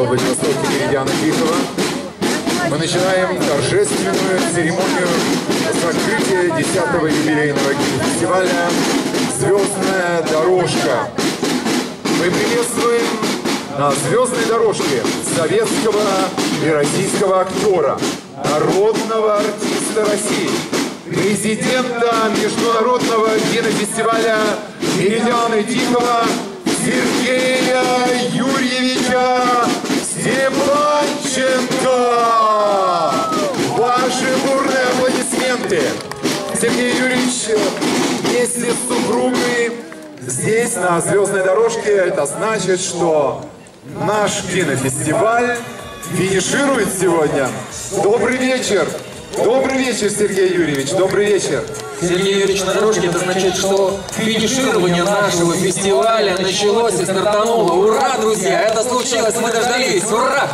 во Владивостоке Меридиана Тихого. Мы начинаем торжественную церемонию закрытия 10-го юбилейного фестиваля «Звездная дорожка». Мы приветствуем на звездной дорожке советского и российского актера, народного артиста России, президента Международного кинофестиваля «Меридианы Тихого» Сергея Степанченко. Ваши бурные аплодисменты. Сергей Юрьевич вместе с супругой здесь, на звездной дорожке. Это значит, что наш кинофестиваль финиширует сегодня. Добрый вечер. Добрый вечер, Сергей Юрьевич. Добрый вечер. Сергей Юрьевич на дорожке, это значит, что финиширование нашего фестиваля началось и стартануло. Ура, друзья! Это случилось, мы дождались! Ура!